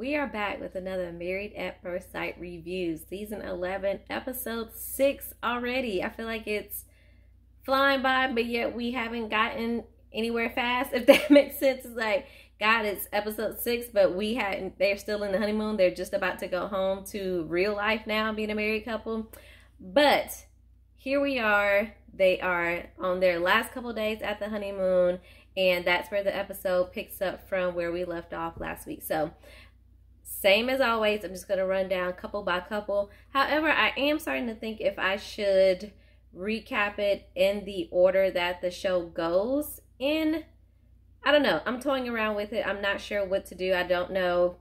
We are back with another Married at First Sight review, season 11, episode 6 already. I feel like it's flying by, but yet we haven't gotten anywhere fast, if that makes sense. It's like, God, it's episode 6, but we hadn't, they're still in the honeymoon. They're just about to go home to real life now, being a married couple. But here we are they are on their last couple days at the honeymoon, and that's where the episode picks up from where we left off last week. So, same as always, I'm just going to run down couple by couple. However, I am starting to think if I should recap it in the order that the show goes in. I don't know. I'm toying around with it. I'm not sure what to do. I don't know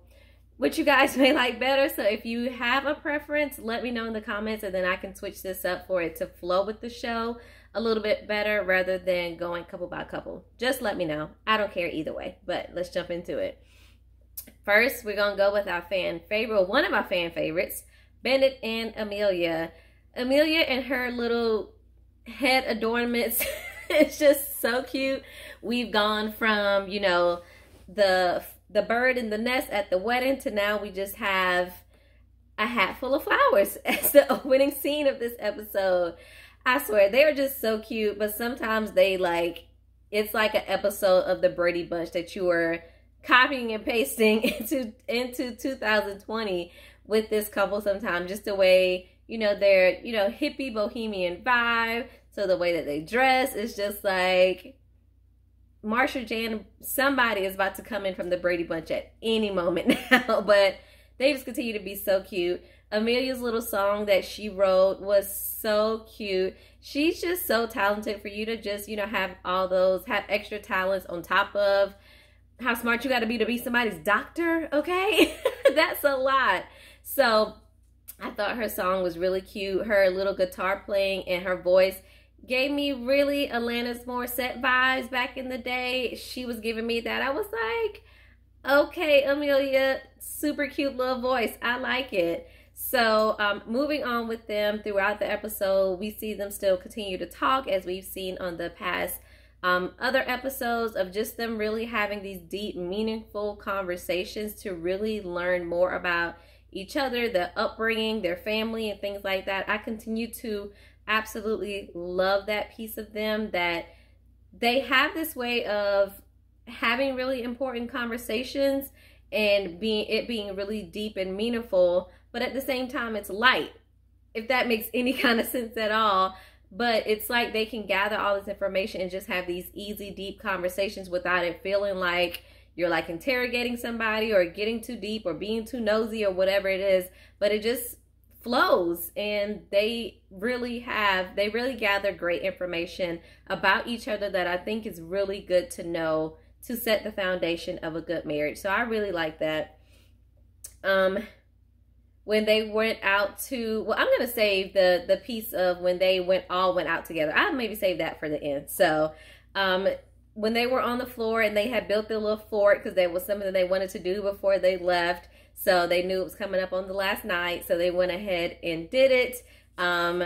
what you guys may like better. So if you have a preference, let me know in the comments and then I can switch this up for it to flow with the show a little bit better rather than going couple by couple. Just let me know. I don't care either way, but let's jump into it. First, we're going to go with our fan favorite, one of our fan favorites, Bennett and Amelia. Amelia and her little head adornments, it's just so cute. We've gone from, you know, the the bird in the nest at the wedding to now we just have a hat full of flowers as the opening scene of this episode. I swear they are just so cute, but sometimes they like it's like an episode of the Brady Bunch that you are copying and pasting into into 2020 with this couple sometimes just the way you know their you know hippie bohemian vibe so the way that they dress is just like Marcia Jan, somebody is about to come in from the Brady Bunch at any moment now, but they just continue to be so cute. Amelia's little song that she wrote was so cute. She's just so talented for you to just, you know, have all those, have extra talents on top of how smart you got to be to be somebody's doctor, okay? That's a lot. So I thought her song was really cute. Her little guitar playing and her voice gave me really Alanis Morissette vibes back in the day. She was giving me that. I was like, okay, Amelia, super cute little voice. I like it. So, um, moving on with them throughout the episode, we see them still continue to talk as we've seen on the past um, other episodes of just them really having these deep, meaningful conversations to really learn more about each other, the upbringing, their family, and things like that. I continue to absolutely love that piece of them that they have this way of having really important conversations and being it being really deep and meaningful but at the same time it's light if that makes any kind of sense at all. But it's like they can gather all this information and just have these easy deep conversations without it feeling like you're like interrogating somebody or getting too deep or being too nosy or whatever it is. But it just flows and they really have they really gather great information about each other that I think is really good to know to set the foundation of a good marriage. So I really like that. Um when they went out to well I'm going to save the the piece of when they went all went out together. I'll maybe save that for the end. So um when they were on the floor and they had built their little fort because there was something that they wanted to do before they left so they knew it was coming up on the last night. So they went ahead and did it. Um,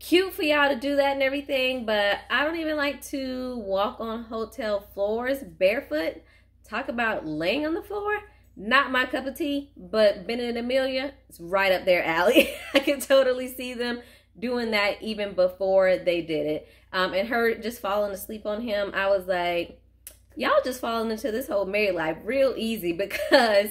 cute for y'all to do that and everything, but I don't even like to walk on hotel floors barefoot. Talk about laying on the floor. Not my cup of tea, but Ben and Amelia, it's right up their alley. I can totally see them doing that even before they did it. Um, and her just falling asleep on him, I was like, y'all just falling into this whole married life real easy because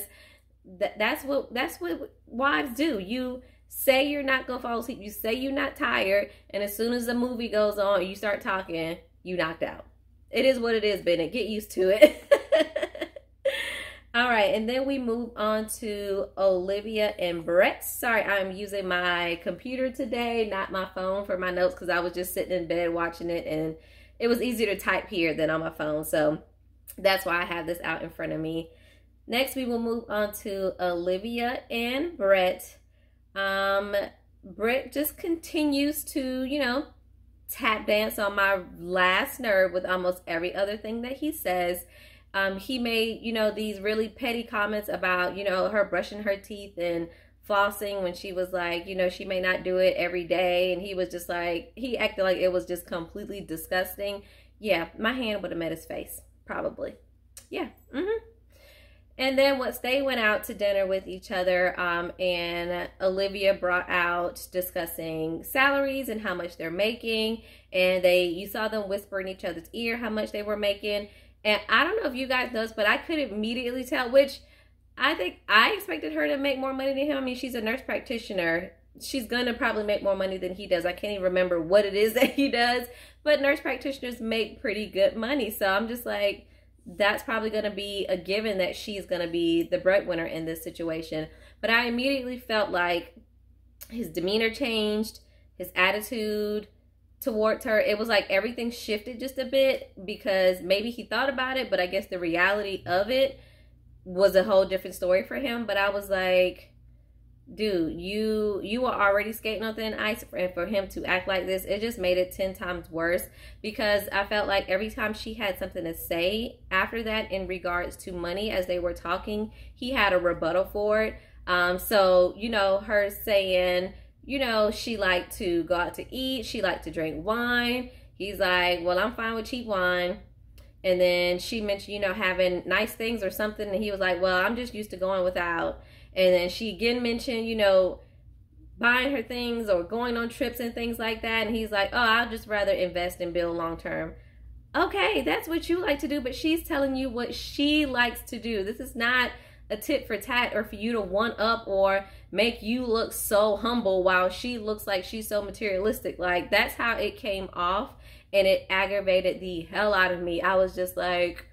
that that's what that's what wives do. You say you're not gonna fall asleep. You say you're not tired, and as soon as the movie goes on, you start talking. You knocked out. It is what it is, Bennett. Get used to it. All right, and then we move on to Olivia and Brett. Sorry, I'm using my computer today, not my phone for my notes because I was just sitting in bed watching it and it was easier to type here than on my phone. So that's why I have this out in front of me. Next, we will move on to Olivia and Brett. Um, Brett just continues to, you know, tap dance on my last nerve with almost every other thing that he says. Um, he made, you know, these really petty comments about, you know, her brushing her teeth and flossing when she was like, you know, she may not do it every day. And he was just like, he acted like it was just completely disgusting. Yeah, my hand would have met his face, probably. Yeah. Mm-hmm. And then once they went out to dinner with each other, um, and Olivia brought out discussing salaries and how much they're making, and they you saw them whisper in each other's ear how much they were making. And I don't know if you guys knows, but I could immediately tell. Which I think I expected her to make more money than him. I mean, she's a nurse practitioner. She's gonna probably make more money than he does. I can't even remember what it is that he does, but nurse practitioners make pretty good money. So I'm just like that's probably going to be a given that she's going to be the breadwinner in this situation. But I immediately felt like his demeanor changed, his attitude towards her. It was like everything shifted just a bit because maybe he thought about it, but I guess the reality of it was a whole different story for him. But I was like, dude, you you were already skating on thin ice, and for him to act like this, it just made it ten times worse. Because I felt like every time she had something to say after that in regards to money, as they were talking, he had a rebuttal for it. Um, so you know, her saying, you know, she liked to go out to eat, she liked to drink wine. He's like, well, I'm fine with cheap wine. And then she mentioned, you know, having nice things or something. And he was like, well, I'm just used to going without. And then she again mentioned, you know, buying her things or going on trips and things like that. And he's like, oh, I'll just rather invest and build long term. Okay, that's what you like to do, but she's telling you what she likes to do. This is not a tit for tat or for you to one up or make you look so humble while she looks like she's so materialistic. Like that's how it came off and it aggravated the hell out of me. I was just like,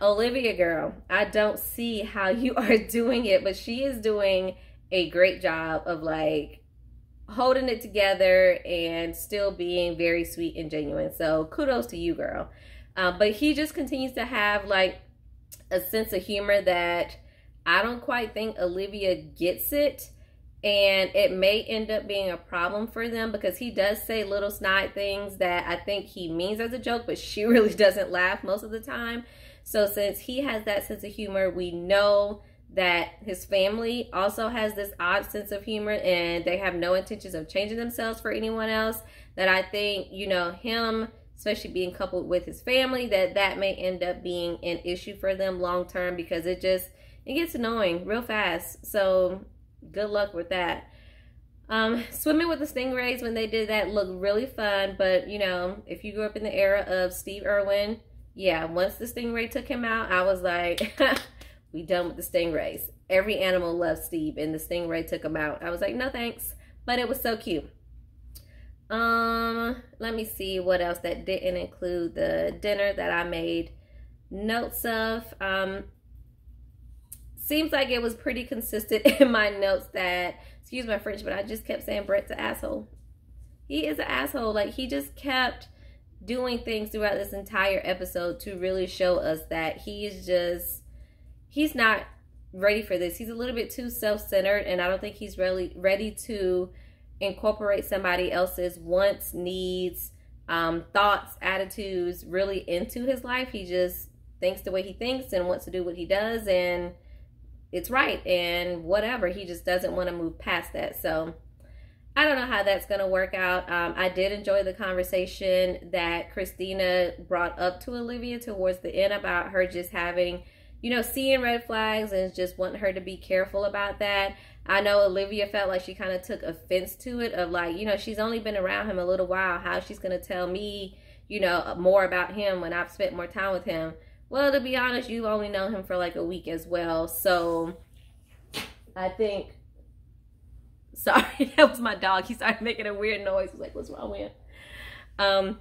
Olivia girl, I don't see how you are doing it, but she is doing a great job of like holding it together and still being very sweet and genuine. So kudos to you, girl. Uh, but he just continues to have like a sense of humor that I don't quite think Olivia gets it. And it may end up being a problem for them because he does say little snide things that I think he means as a joke, but she really doesn't laugh most of the time. So since he has that sense of humor, we know that his family also has this odd sense of humor and they have no intentions of changing themselves for anyone else. That I think, you know, him, especially being coupled with his family, that that may end up being an issue for them long term because it just, it gets annoying real fast. So good luck with that. Um, swimming with the stingrays when they did that looked really fun, but you know, if you grew up in the era of Steve Irwin, yeah, once the stingray took him out, I was like, we done with the stingrays. Every animal loved Steve, and the stingray took him out. I was like, no thanks, but it was so cute. Um, let me see what else that didn't include the dinner that I made notes of. Um, seems like it was pretty consistent in my notes that, excuse my French, but I just kept saying Brett's an asshole. He is an asshole. Like, he just kept doing things throughout this entire episode to really show us that he's just he's not ready for this. He's a little bit too self-centered and I don't think he's really ready to incorporate somebody else's wants, needs, um, thoughts, attitudes really into his life. He just thinks the way he thinks and wants to do what he does and it's right and whatever. He just doesn't want to move past that. So I don't know how that's going to work out. Um, I did enjoy the conversation that Christina brought up to Olivia towards the end about her just having, you know, seeing red flags and just wanting her to be careful about that. I know Olivia felt like she kind of took offense to it of like, you know, she's only been around him a little while. How she's going to tell me, you know, more about him when I've spent more time with him. Well, to be honest, you've only known him for like a week as well. So I think Sorry, that was my dog. He started making a weird noise. He's like, what's wrong with? Um,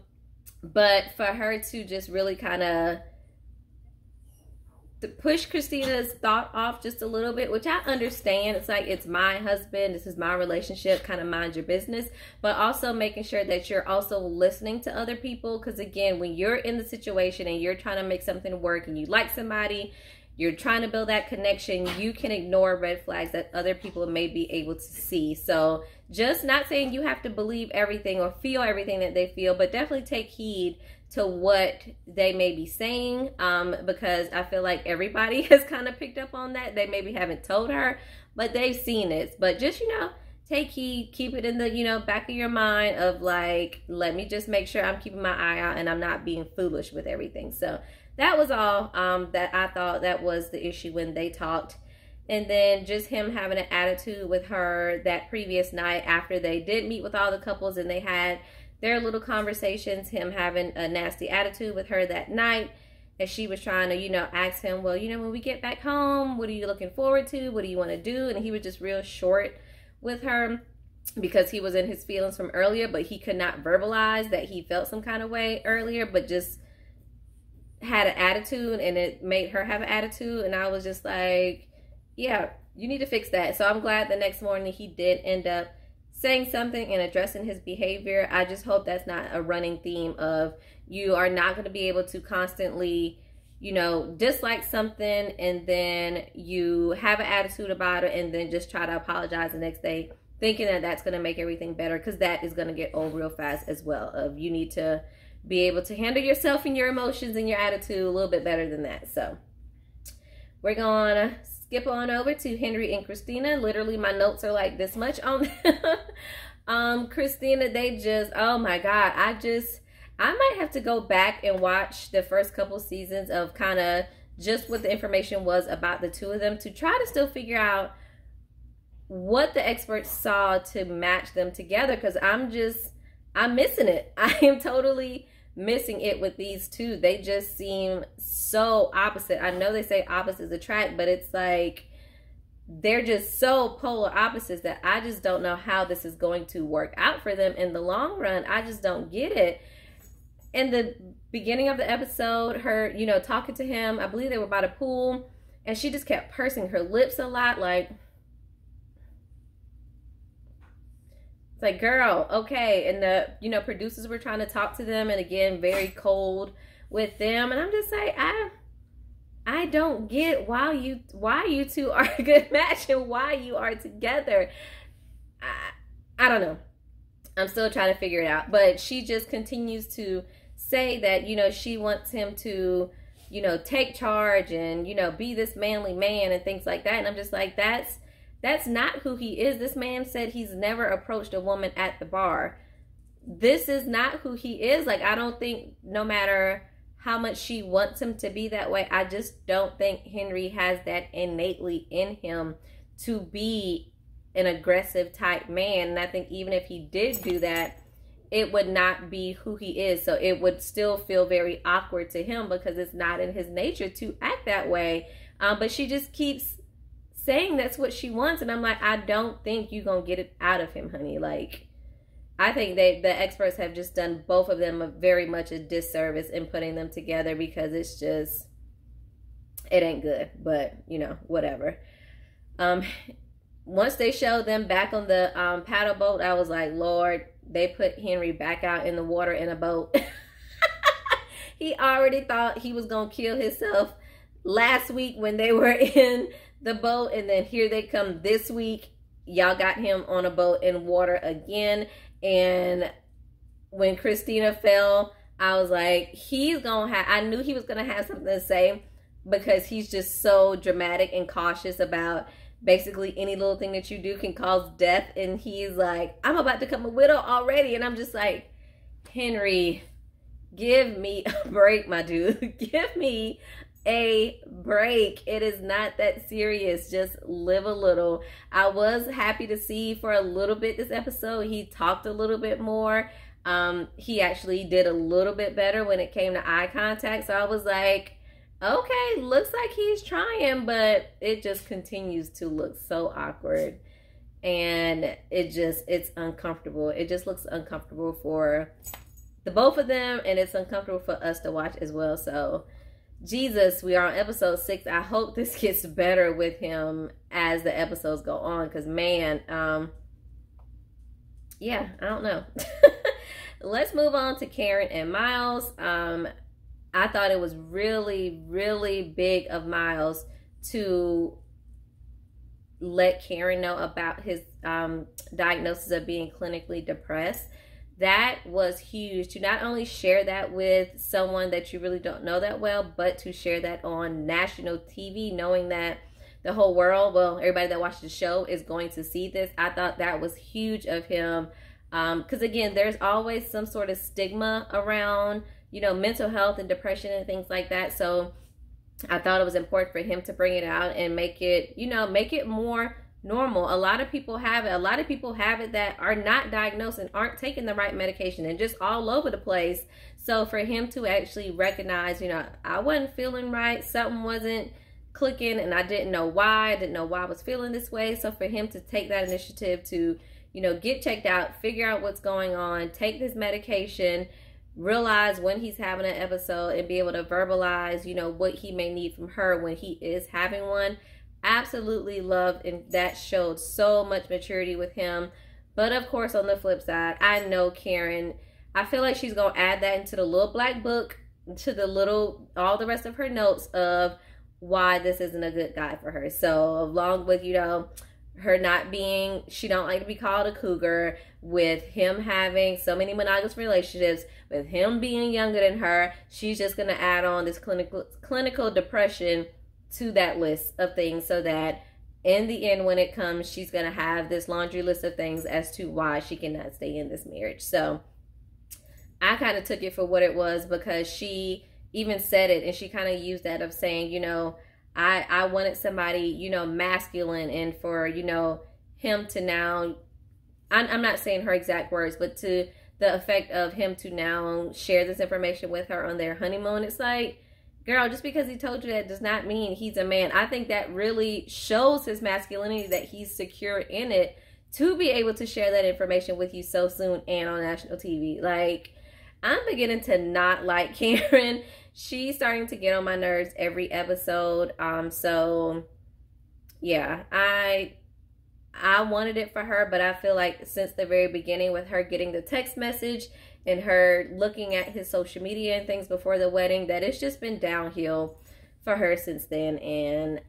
but for her to just really kind of to push Christina's thought off just a little bit, which I understand. It's like, it's my husband, this is my relationship, kind of mind your business, but also making sure that you're also listening to other people. Because again, when you're in the situation and you're trying to make something work and you like somebody, you're trying to build that connection, you can ignore red flags that other people may be able to see. So, just not saying you have to believe everything or feel everything that they feel, but definitely take heed to what they may be saying um, because I feel like everybody has kind of picked up on that. They maybe haven't told her, but they've seen it. But just, you know, take heed, keep it in the, you know, back of your mind of like, let me just make sure I'm keeping my eye out and I'm not being foolish with everything. So that was all um, that I thought that was the issue when they talked. And then just him having an attitude with her that previous night after they did meet with all the couples and they had their little conversations, him having a nasty attitude with her that night And she was trying to, you know, ask him, well, you know, when we get back home, what are you looking forward to? What do you want to do? And he was just real short with her because he was in his feelings from earlier, but he could not verbalize that he felt some kind of way earlier, but just had an attitude and it made her have an attitude. And I was just like, yeah, you need to fix that. So I'm glad the next morning he did end up saying something and addressing his behavior. I just hope that's not a running theme of you are not going to be able to constantly, you know, dislike something and then you have an attitude about it and then just try to apologize the next day thinking that that's going to make everything better because that is going to get old real fast as well of you need to be able to handle yourself and your emotions and your attitude a little bit better than that. So we're going to skip on over to Henry and Christina. Literally, my notes are like this much on um Christina. They just, oh my God, I just, I might have to go back and watch the first couple seasons of kind of just what the information was about the two of them to try to still figure out what the experts saw to match them together because I'm just, I'm missing it. I am totally missing it with these two. They just seem so opposite. I know they say opposites attract, but it's like they're just so polar opposites that I just don't know how this is going to work out for them in the long run. I just don't get it. In the beginning of the episode, her, you know, talking to him, I believe they were by the pool, and she just kept pursing her lips a lot, like, It's like, girl, okay. And the, you know, producers were trying to talk to them and again, very cold with them. And I'm just like, I I don't get why you why you two are a good match and why you are together. I, I don't know. I'm still trying to figure it out. But she just continues to say that, you know, she wants him to, you know, take charge and, you know, be this manly man and things like that. And I'm just like, that's that's not who he is. This man said he's never approached a woman at the bar. This is not who he is. Like, I don't think, no matter how much she wants him to be that way, I just don't think Henry has that innately in him to be an aggressive type man. And I think even if he did do that, it would not be who he is. So it would still feel very awkward to him because it's not in his nature to act that way. Um, but she just keeps saying that's what she wants. And I'm like, I don't think you're going to get it out of him, honey. Like, I think they the experts have just done both of them a very much a disservice in putting them together because it's just it ain't good. But you know, whatever. Um, once they showed them back on the um, paddle boat, I was like, Lord, they put Henry back out in the water in a boat. he already thought he was gonna kill himself last week when they were in the boat and then here they come this week. Y'all got him on a boat in water again. And when christina fell i was like he's gonna have i knew he was gonna have something to say because he's just so dramatic and cautious about basically any little thing that you do can cause death. And he's like i'm about to become a widow already. And i'm just like henry give me a break my dude. Give me a break. It is not that serious. Just live a little. I was happy to see for a little bit this episode. He talked a little bit more. Um, he actually did a little bit better when it came to eye contact. So I was like, okay, looks like he's trying, but it just continues to look so awkward. And it just, it's uncomfortable. It just looks uncomfortable for the both of them, and it's uncomfortable for us to watch as well. So, Jesus, we are on episode six. I hope this gets better with him as the episodes go on. Cause man, um, yeah, I don't know. Let's move on to Karen and Miles. Um, I thought it was really, really big of Miles to let Karen know about his um, diagnosis of being clinically depressed that was huge to not only share that with someone that you really don't know that well, but to share that on national TV, knowing that the whole world, well, everybody that watched the show is going to see this. I thought that was huge of him. Because um, again, there's always some sort of stigma around, you know, mental health and depression and things like that. So I thought it was important for him to bring it out and make it, you know, make it more normal. A lot of people have it. A lot of people have it that are not diagnosed and aren't taking the right medication and just all over the place. So for him to actually recognize, you know, I wasn't feeling right, something wasn't clicking and I didn't know why. I didn't know why I was feeling this way. So for him to take that initiative to, you know, get checked out, figure out what's going on, take this medication, realize when he's having an episode and be able to verbalize, you know, what he may need from her when he is having one. Absolutely loved and that showed so much maturity with him. But of course, on the flip side, I know Karen, I feel like she's to add that into the little black book, to the little, all the rest of her notes of, why this isn't a good guy for her. So along with, you know, her not being, she don't like to be called a cougar, with him having so many monogamous relationships, with him being younger than her, she's just going to add on this clinical clinical depression to that list of things so that in the end when it comes she's going to have this laundry list of things as to why she cannot stay in this marriage. So I kind of took it for what it was because she even said it and she kind of used that of saying, you know, I I wanted somebody, you know, masculine and for, you know, him to now I'm, I'm not saying her exact words, but to the effect of him to now share this information with her on their honeymoon. It's like, girl, just because he told you that does not mean he's a man. I think that really shows his masculinity that he's secure in it to be able to share that information with you so soon and on national TV. Like, I'm beginning to not like Karen she's starting to get on my nerves every episode. Um, so yeah, I I wanted it for her, but I feel like since the very beginning with her getting the text message and her looking at his social media and things before the wedding, that it's just been downhill for her since then. And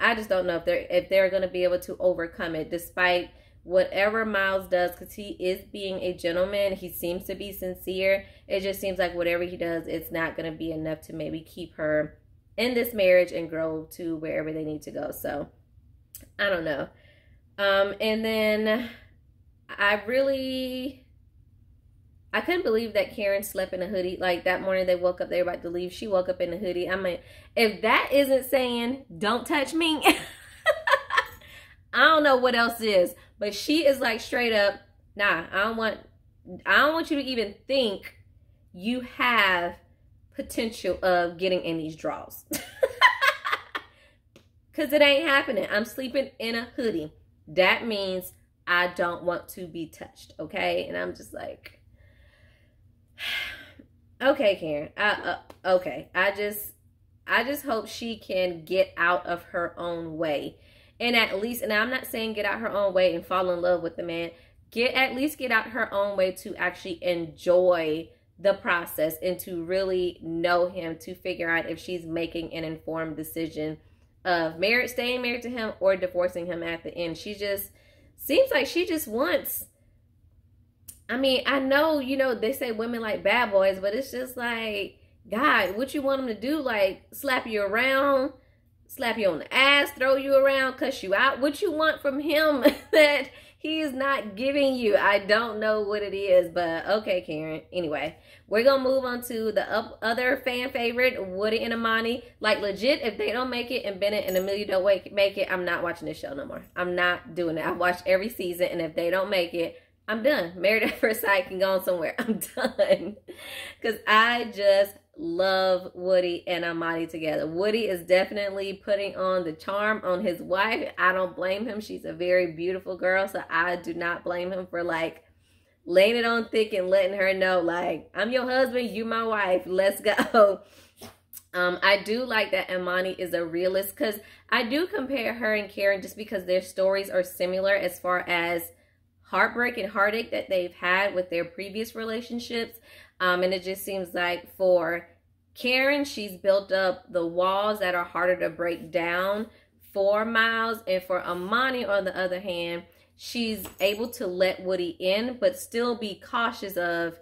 I just don't know if they're if they're gonna be able to overcome it despite whatever Miles does, because he is being a gentleman, he seems to be sincere. It just seems like whatever he does, it's not going to be enough to maybe keep her in this marriage and grow to wherever they need to go. So, I don't know. Um, and then I really. I couldn't believe that Karen slept in a hoodie. Like that morning they woke up, they were about to leave. She woke up in a hoodie. I mean, if that isn't saying, don't touch me, I don't know what else is. But she is like straight up, nah, I don't want I don't want you to even think you have potential of getting in these draws. Cause it ain't happening. I'm sleeping in a hoodie. That means I don't want to be touched. Okay. And I'm just like, okay, Karen. I, uh, okay. I just, I just hope she can get out of her own way and at least and i'm not saying get out her own way and fall in love with the man get at least get out her own way to actually enjoy the process and to really know him to figure out if she's making an informed decision of marriage staying married to him or divorcing him at the end she just seems like she just wants i mean i know you know they say women like bad boys but it's just like god what you want him to do like slap you around slap you on the ass, throw you around, cuss you out. What you want from him that he is not giving you? I don't know what it is, but okay, Karen. Anyway, we're gonna move on to the up, other fan favorite, Woody and Amani. Like legit, if they don't make it and Bennett and Amelia don't make it, I'm not watching this show no more. I'm not doing it. I've watched every season, and if they don't make it, I'm done. Married at first sight can go on somewhere. I'm done. Because I just love Woody and Amani together. Woody is definitely putting on the charm on his wife. I don't blame him. She's a very beautiful girl, so I do not blame him for like laying it on thick and letting her know like I'm your husband, you my wife. Let's go. Um, I do like that Amani is a realist because I do compare her and Karen just because their stories are similar as far as heartbreak and heartache that they've had with their previous relationships. Um, and it just seems like for Karen, she's built up the walls that are harder to break down for Miles. And for Amani, on the other hand, she's able to let Woody in, but still be cautious of,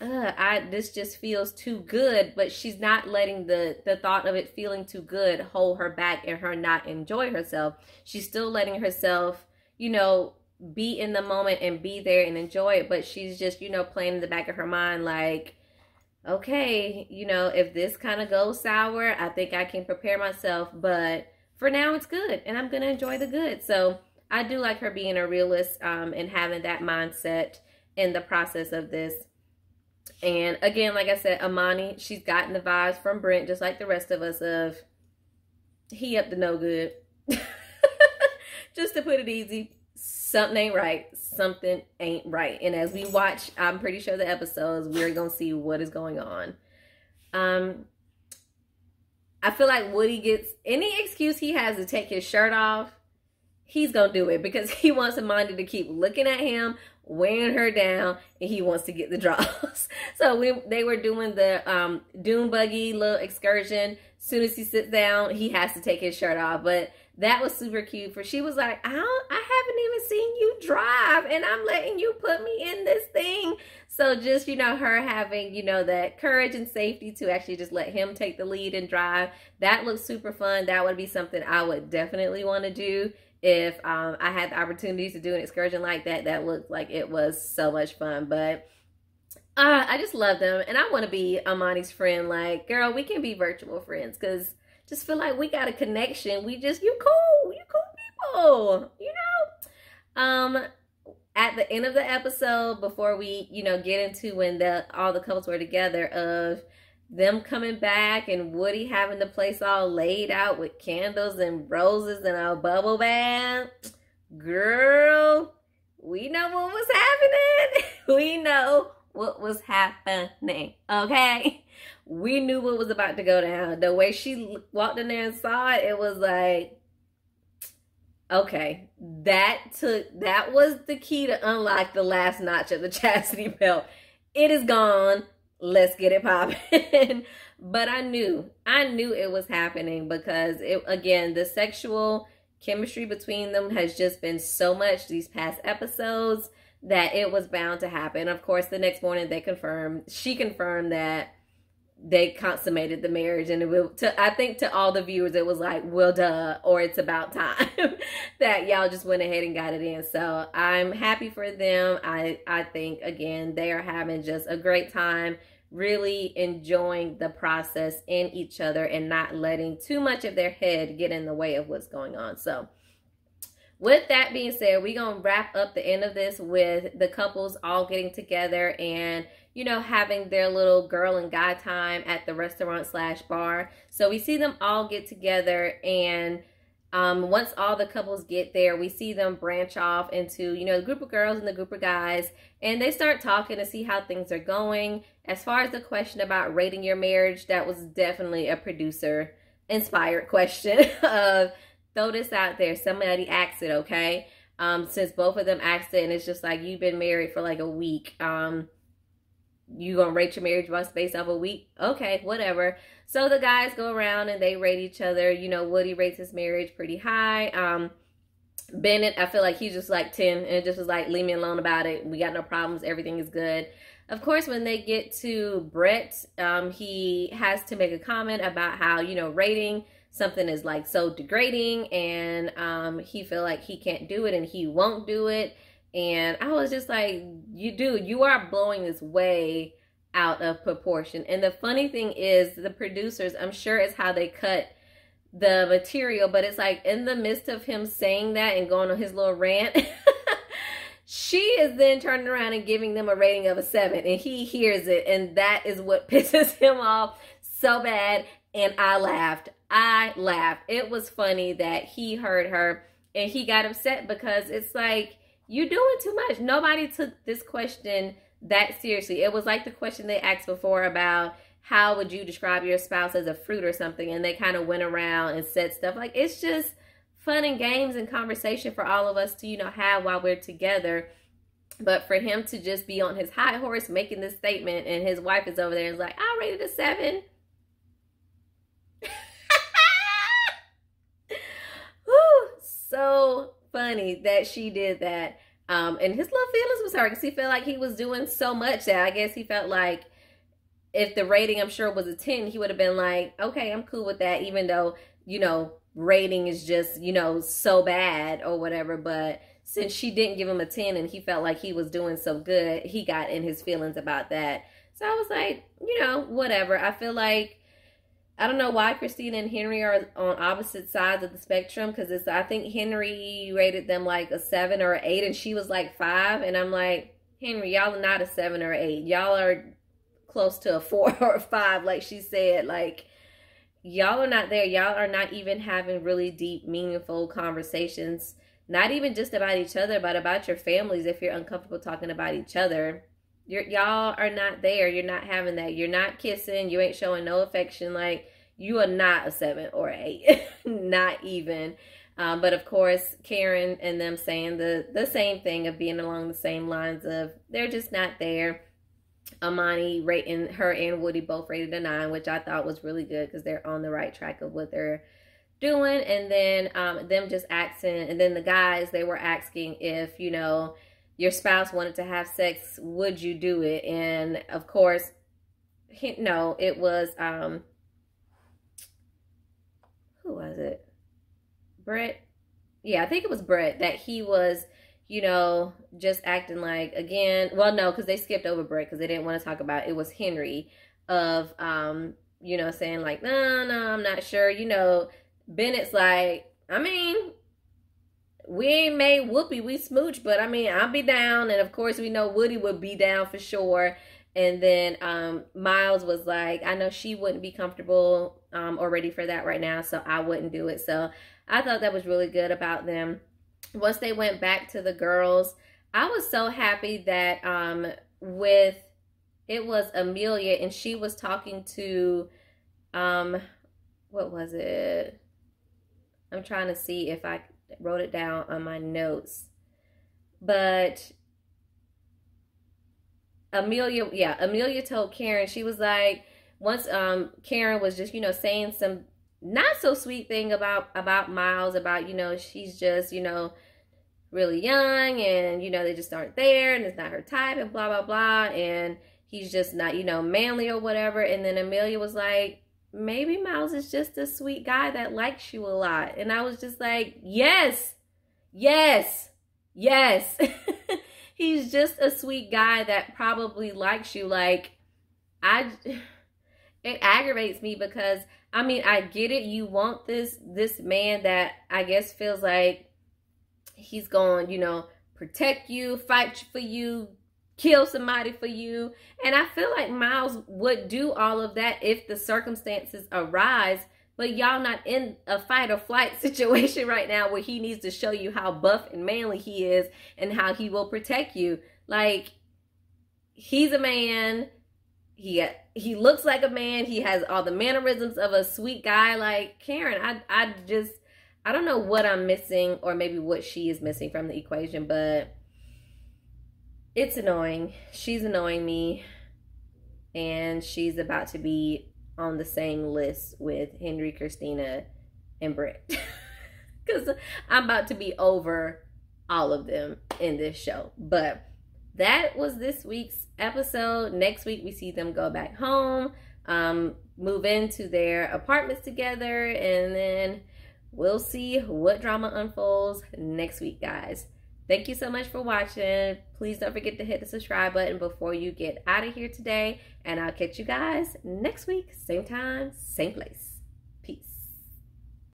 I this just feels too good, but she's not letting the the thought of it feeling too good hold her back and her not enjoy herself. She's still letting herself, you know, be in the moment and be there and enjoy it, but she's just, you know, playing in the back of her mind like okay, you know, if this kind of goes sour, I think I can prepare myself, but for now it's good and I'm going to enjoy the good. So I do like her being a realist um, and having that mindset in the process of this. And again, like I said, Amani, she's gotten the vibes from Brett, just like the rest of us of he up to no good. just to put it easy, something ain't right. Something ain't right. And as we watch, I'm pretty sure the episodes, we're going to see what is going on. Um, I feel like Woody gets any excuse he has to take his shirt off, he's going to do it because he wants Amani to keep looking at him, weighing her down, and he wants to get the draws. so we, they were doing the um, dune buggy little excursion. Soon as he sits down, he has to take his shirt off. But that was super cute. For she was like, I don't, I haven't even seen you drive, and I'm letting you put me in this thing. So just you know, her having you know that courage and safety to actually just let him take the lead and drive. That looks super fun. That would be something I would definitely want to do if um, I had the opportunity to do an excursion like that. That looked like it was so much fun, but. Uh, I just love them, and I want to be Amani's friend. Like, girl, we can be virtual friends because just feel like we got a connection. We just, you cool, you cool people, you know? Um, at the end of the episode, before we, you know, get into when the all the couples were together, of them coming back and Woody having the place all laid out with candles and roses and a bubble bath. Girl, we know what was happening. we know what was happening. Okay we knew what was about to go down. The way she walked in there and saw it, it was like, okay, that took that was the key to unlock the last notch of the chastity belt. It is gone. Let's get it popping. but I knew, I knew it was happening because it again, the sexual chemistry between them has just been so much these past episodes that it was bound to happen. Of course, the next morning they confirmed, she confirmed that they consummated the marriage. And it will to I think to all the viewers it was like well duh or it's about time that y'all just went ahead and got it in. So I'm happy for them. I I think again they are having just a great time really enjoying the process in each other and not letting too much of their head get in the way of what's going on. So with that being said we're gonna wrap up the end of this with the couples all getting together and you know, having their little girl and guy time at the restaurant slash bar. So we see them all get together and um, once all the couples get there, we see them branch off into, you know, the group of girls and the group of guys, and they start talking to see how things are going. As far as the question about rating your marriage, that was definitely a producer inspired question of throw this out there. Somebody asked it, okay? Um, since both of them asked it, and it's just like you've been married for like a week. Um, you gonna rate your marriage based off a week? Okay, whatever. So the guys go around and they rate each other. You know, Woody rates his marriage pretty high. Um, Bennett, I feel like he's just like 10 and just was like, leave me alone about it. We got no problems. Everything is good. Of course, when they get to Brett, um, he has to make a comment about how, you know, rating something is like so degrading and um, he feel like he can't do it and he won't do it and I was just like, you do, you are blowing this way out of proportion. And the funny thing is, the producers, I'm sure it's how they cut the material, but it's like in the midst of him saying that and going on his little rant, she is then turning around and giving them a rating of a seven, and he hears it, and that is what pisses him off so bad. And I laughed. I laughed. It was funny that he heard her and he got upset because it's like, you're doing too much. Nobody took this question that seriously. It was like the question they asked before about how would you describe your spouse as a fruit or something, and they kind of went around and said stuff like it's just fun and games and conversation for all of us to you know have while we're together. But for him to just be on his high horse making this statement, and his wife is over there is like, I rated it a seven. So funny that she did that. Um, and his little feelings was hurt because he felt like he was doing so much that I guess he felt like if the rating I'm sure was a 10, he would have been like, okay, I'm cool with that, even though, you know, rating is just, you know, so bad or whatever. But since she didn't give him a 10 and he felt like he was doing so good, he got in his feelings about that. So I was like, you know, whatever. I feel like I don't know why Christina and Henry are on opposite sides of the spectrum because it's I think Henry rated them like a seven or eight and she was like five and I'm like Henry y'all are not a seven or eight. Y'all are close to a four or a five like she said. Like y'all are not there. Y'all are not even having really deep meaningful conversations not even just about each other but about your families if you're uncomfortable talking about each other you're, y'all are not there. You're not having that. You're not kissing. You ain't showing no affection. Like, you are not a seven or eight. not even. Um, but of course, Karen and them saying the, the same thing of being along the same lines of they're just not there. Amani rating her and Woody both rated a nine, which I thought was really good because they're on the right track of what they're doing. And then um, them just asking, and then the guys, they were asking if, you know, your spouse wanted to have sex, would you do it? And of course, no, it was, um, who was it? Brett? Yeah, I think it was Brett that he was, you know, just acting like, again, well, no, because they skipped over Brett because they didn't want to talk about it. it was Henry of, um, you know, saying like, no, no, I'm not sure. You know, Bennett's like, I mean, we ain't made whoopee, we smooch, but I mean, I'll be down. And of course, we know Woody would be down for sure. And then um, Miles was like, I know she wouldn't be comfortable um, or ready for that right now, so I wouldn't do it. So I thought that was really good about them. Once they went back to the girls, I was so happy that um, with it was Amelia and she was talking to um what was it? I'm trying to see if I wrote it down on my notes. But Amelia, yeah, Amelia told Karen, she was like, once um Karen was just, you know, saying some not so sweet thing about about Miles, about, you know, she's just, you know, really young and, you know, they just aren't there and it's not her type and blah blah blah and he's just not, you know, manly or whatever. And then Amelia was like, maybe Miles is just a sweet guy that likes you a lot. And I was just like, yes, yes, yes. He's just a sweet guy that probably likes you. Like, I, it aggravates me because, I mean, I get it. You want this, this man that I guess feels like he's going, you know, protect you, fight for you, kill somebody for you. And I feel like Miles would do all of that if the circumstances arise. But y'all not in a fight or flight situation right now where he needs to show you how buff and manly he is and how he will protect you. Like, he's a man. He he looks like a man. He has all the mannerisms of a sweet guy. Like Karen, I I just I don't know what I'm missing or maybe what she is missing from the equation, but it's annoying. She's annoying me. And she's about to be on the same list with Henry, Christina, and Brett. Because I'm about to be over all of them in this show. But that was this week's episode. Next week, we see them go back home, um, move into their apartments together, and then we'll see what drama unfolds next week, guys. Thank you so much for watching. Please don't forget to hit the subscribe button before you get out of here today. And I'll catch you guys next week, same time, same place.